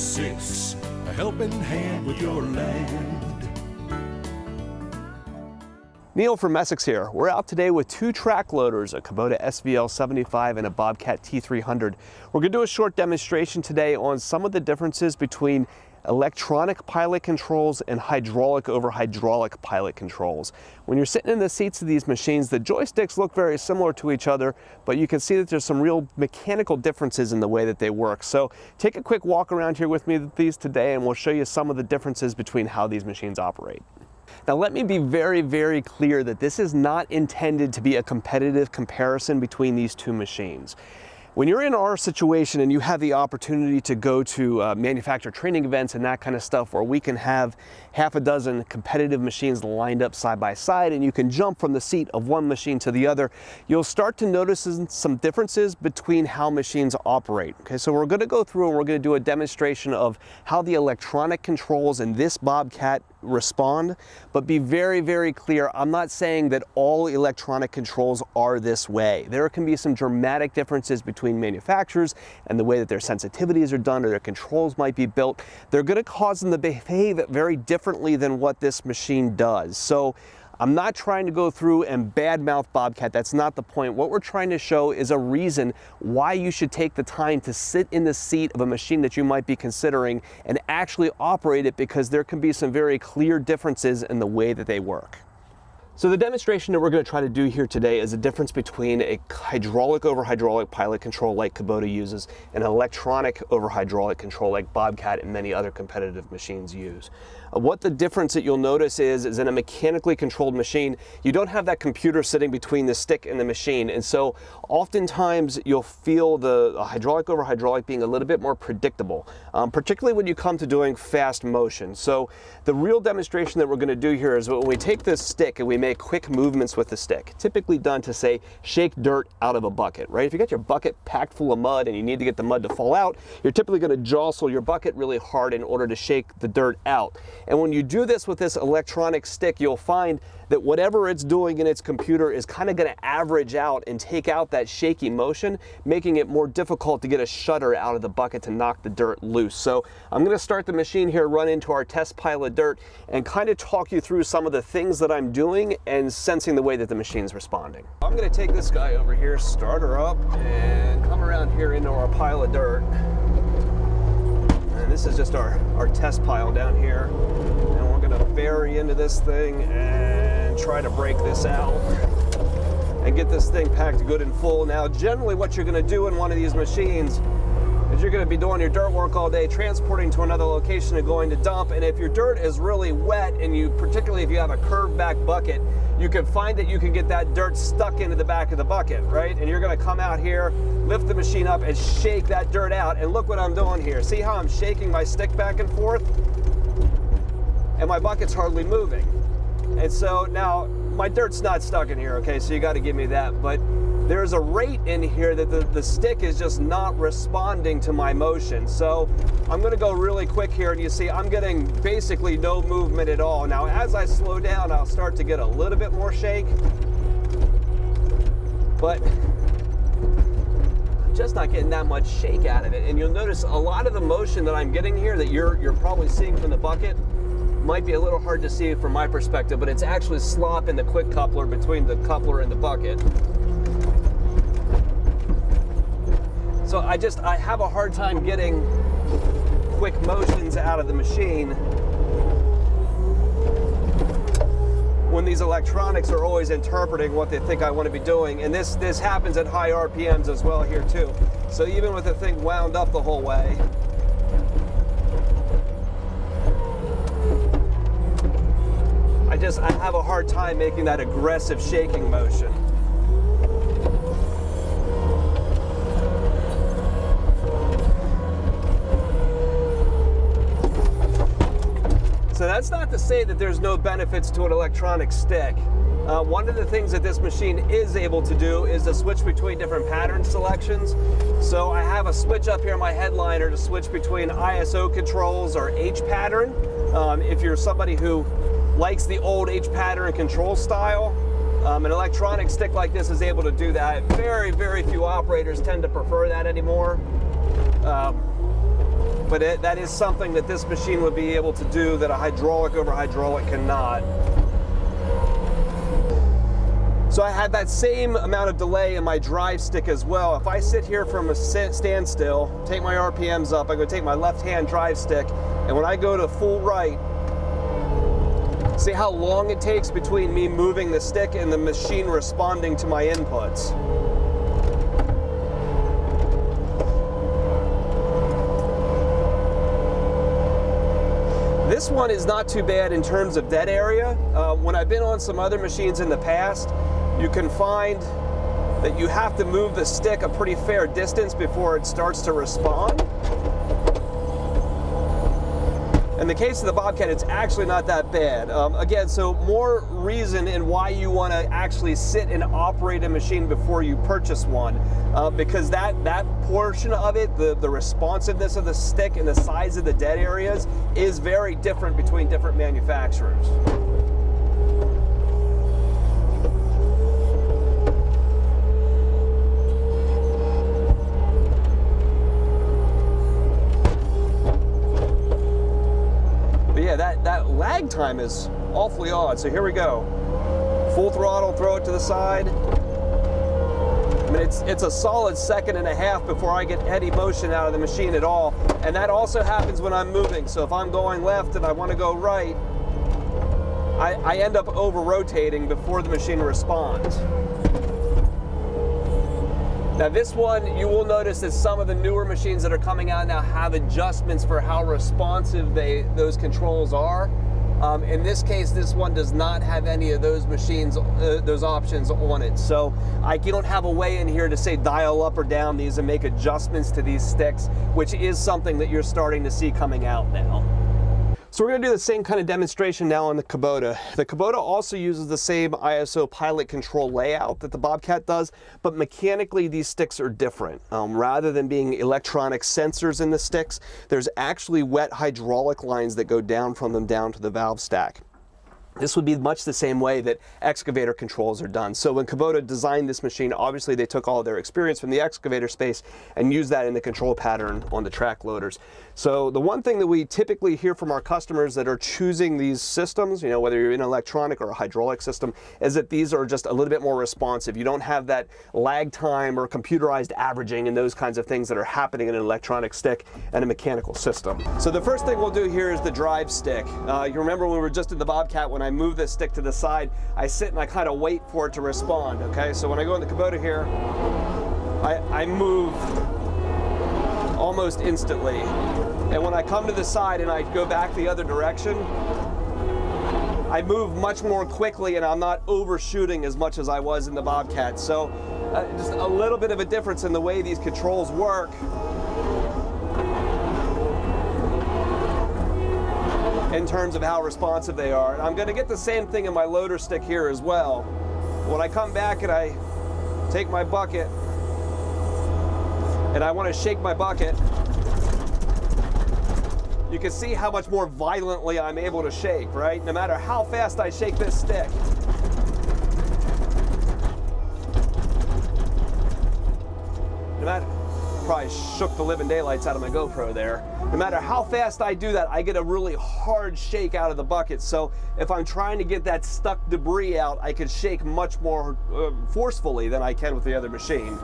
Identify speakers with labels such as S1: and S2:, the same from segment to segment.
S1: six, a helping hand with your land.
S2: Neil from Messick's here. We're out today with two track loaders, a Kubota SVL 75 and a Bobcat T320. We're going to do a short demonstration today on some of the differences between electronic pilot controls and hydraulic over hydraulic pilot controls. When you're sitting in the seats of these machines, the joysticks look very similar to each other, but you can see that there's some real mechanical differences in the way that they work. So take a quick walk around here with me with these today and we'll show you some of the differences between how these machines operate. Now let me be very, very clear that this is not intended to be a competitive comparison between these two machines. When you're in our situation and you have the opportunity to go to uh, manufacturer training events and that kind of stuff where we can have half a dozen competitive machines lined up side by side and you can jump from the seat of one machine to the other, you'll start to notice some differences between how machines operate. Okay, so we're gonna go through and we're gonna do a demonstration of how the electronic controls in this Bobcat respond, but be very, very clear. I'm not saying that all electronic controls are this way. There can be some dramatic differences between manufacturers and the way that their sensitivities are done or their controls might be built. They're gonna cause them to behave very differently than what this machine does. So I'm not trying to go through and badmouth Bobcat. That's not the point. What we're trying to show is a reason why you should take the time to sit in the seat of a machine that you might be considering and actually operate it because there can be some very clear differences in the way that they work. So the demonstration that we're going to try to do here today is a difference between a hydraulic over hydraulic pilot control like Kubota uses and an electronic over hydraulic control like Bobcat and many other competitive machines use. What the difference that you'll notice is, is in a mechanically controlled machine, you don't have that computer sitting between the stick and the machine. And so oftentimes you'll feel the hydraulic over hydraulic being a little bit more predictable, um, particularly when you come to doing fast motion. So the real demonstration that we're gonna do here is when we take this stick and we make quick movements with the stick, typically done to say, shake dirt out of a bucket, right? If you got your bucket packed full of mud and you need to get the mud to fall out, you're typically gonna jostle your bucket really hard in order to shake the dirt out. And when you do this with this electronic stick, you'll find that whatever it's doing in its computer is kind of going to average out and take out that shaky motion, making it more difficult to get a shudder out of the bucket to knock the dirt loose. So I'm going to start the machine here, run into our test pile of dirt, and kind of talk you through some of the things that I'm doing and sensing the way that the machine's responding. I'm going to take this guy over here, start her up, and come around here into our pile of dirt. And this is just our, our test pile down here. And we're gonna bury into this thing and try to break this out and get this thing packed good and full. Now, generally what you're gonna do in one of these machines is you're going to be doing your dirt work all day, transporting to another location and going to dump. And if your dirt is really wet, and you, particularly if you have a curved back bucket, you can find that you can get that dirt stuck into the back of the bucket, right? And you're to come out here, lift the machine up, and shake that dirt out. And look what I'm doing here. See how I'm shaking my stick back and forth? And my bucket's hardly moving. And so now my dirt's not stuck in here, okay? So you got to give me that. But there's a rate in here that the, the stick is just not responding to my motion. So I'm gonna go really quick here and you see I'm getting basically no movement at all. Now as I slow down, I'll start to get a little bit more shake, but I'm just not getting that much shake out of it. And you'll notice a lot of the motion that I'm getting here that you're, you're probably seeing from the bucket might be a little hard to see from my perspective, but it's actually slop in the quick coupler between the coupler and the bucket. So I just, I have a hard time getting quick motions out of the machine when these electronics are always interpreting what they think I want to be doing. And this, this happens at high RPMs as well here too. So even with the thing wound up the whole way, I just, I have a hard time making that aggressive shaking motion. So that's not to say that there's no benefits to an electronic stick. Uh, one of the things that this machine is able to do is to switch between different pattern selections. So I have a switch up here in my headliner to switch between ISO controls or H pattern. Um, if you're somebody who likes the old H pattern control style, um, an electronic stick like this is able to do that. Very, very few operators tend to prefer that anymore. Um, but it, that is something that this machine would be able to do that a hydraulic over hydraulic cannot. So I had that same amount of delay in my drive stick as well. If I sit here from a standstill, take my RPMs up, I go take my left hand drive stick, and when I go to full right, see how long it takes between me moving the stick and the machine responding to my inputs. This one is not too bad in terms of dead area. Uh, when I've been on some other machines in the past, you can find that you have to move the stick a pretty fair distance before it starts to respond. In the case of the Bobcat, it's actually not that bad. Um, again, so more reason in why you want to actually sit and operate a machine before you purchase one, uh, because that that portion of it, the the responsiveness of the stick and the size of the dead areas, is very different between different manufacturers. Lag time is awfully odd. So here we go. Full throttle, throw it to the side. I mean, it's, it's a solid second and a half before I get any motion out of the machine at all. And that also happens when I'm moving. So if I'm going left and I want to go right, I, I end up over rotating before the machine responds. Now this one, you will notice that some of the newer machines that are coming out now have adjustments for how responsive they those controls are. Um, in this case, this one does not have any of those machines, uh, those options on it. So I don't have a way in here to say dial up or down these and make adjustments to these sticks, which is something that you're starting to see coming out now. So we're to do the same kind of demonstration now on the Kubota. The Kubota also uses the same ISO pilot control layout that the Bobcat does, but mechanically these sticks are different. Um, rather than being electronic sensors in the sticks, there's actually wet hydraulic lines that go down from them down to the valve stack. This would be much the same way that excavator controls are done. So when Kubota designed this machine, obviously they took all their experience from the excavator space and used that in the control pattern on the track loaders. So the one thing that we typically hear from our customers that are choosing these systems, you know, whether you're in an electronic or a hydraulic system, is that these are just a little bit more responsive. You don't have that lag time or computerized averaging and those kinds of things that are happening in an electronic stick and a mechanical system. So the first thing we'll do here is the drive stick. Uh, you remember when we were just in the Bobcat when I move this stick to the side, I sit and I kind of wait for it to respond, okay? So when I go in the Kubota here, I, I move almost instantly. And when I come to the side and I go back the other direction, I move much more quickly and I'm not overshooting as much as I was in the Bobcat. So uh, just a little bit of a difference in the way these controls work. In terms of how responsive they are. And I'm going to get the same thing in my loader stick here as well. When I come back and I take my bucket and I want to shake my bucket, you can see how much more violently I'm able to shake, right? No matter how fast I shake this stick. No matter, probably shook the living daylights out of my GoPro there. No matter how fast I do that, I get a really hard shake out of the bucket. So if I'm trying to get that stuck debris out, I can shake much more uh, forcefully than I can with the other machine.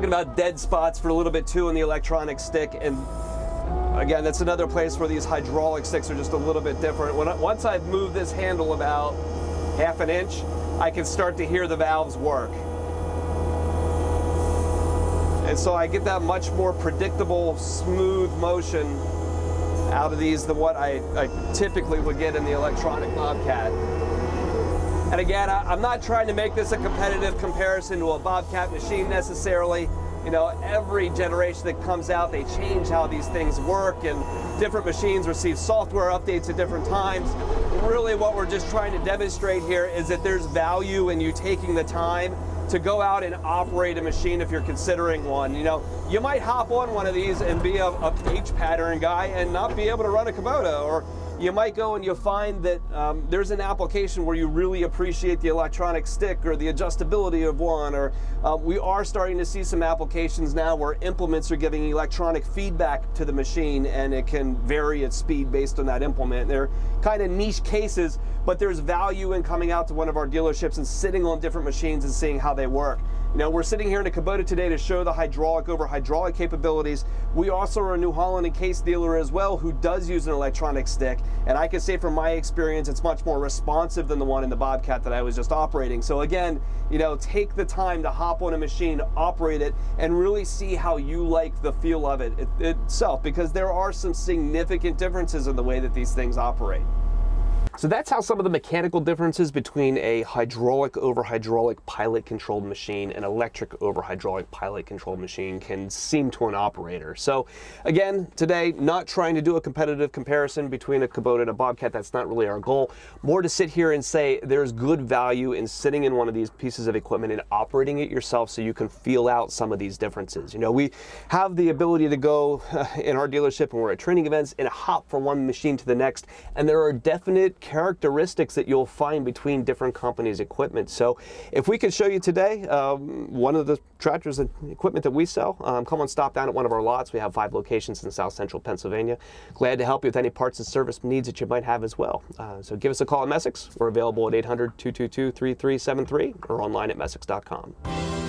S2: Talking about dead spots for a little bit too in the electronic stick. And again, that's another place where these hydraulic sticks are just a little bit different. When, once I've moved this handle about half an inch, I can start to hear the valves work. And so I get that much more predictable, smooth motion out of these than what I, I typically would get in the electronic Bobcat. And again, I, am not trying to make this a competitive comparison to a Bobcat machine necessarily. you know, every generation that comes out, they change how these things work, and different machines receive software updates at different times. Really, what we're just trying to demonstrate here is that there's value in you taking the time to go out and operate a machine if you're considering one. You know, you might hop on one of these and be a, H pattern guy and not be able to run a Kubota, or you might go and you'll find that um, there's an application where you really appreciate the electronic stick or the adjustability of one, or uh, we are starting to see some applications now where implements are giving electronic feedback to the machine and it can vary its speed based on that implement. They're kind of niche cases, but there's value in coming out to one of our dealerships and sitting on different machines and seeing how they work. You know, we're sitting here in a Kubota today to show the hydraulic over hydraulic capabilities. We also are a New Holland and Case dealer as well who does use an electronic stick. And I can say from my experience, it's much more responsive than the one in the Bobcat that I was just operating. So again, you know, take the time to hop on a machine, operate it, and really see how you like the feel of it, it itself, because there are some significant differences in the way that these things operate. So that's how some of the mechanical differences between a hydraulic over hydraulic pilot controlled machine and electric over hydraulic pilot controlled machine can seem to an operator. So again, today, not trying to do a competitive comparison between a Kubota and a Bobcat, that's not really our goal. More to sit here and say there's good value in sitting in one of these pieces of equipment and operating it yourself so you can feel out some of these differences. You know, we have the ability to go in our dealership when we're at training events and hop from one machine to the next, and there are definite characteristics that you'll find between different companies' equipment. So if we could show you today um, one of the tractors and equipment that we sell, um, come on stop down at one of our lots. We have five locations in South Central Pennsylvania. Glad to help you with any parts and service needs that you might have as well. Uh, so give us a call at Messick's. We're available at 800-222-3373 or online at messick's.com.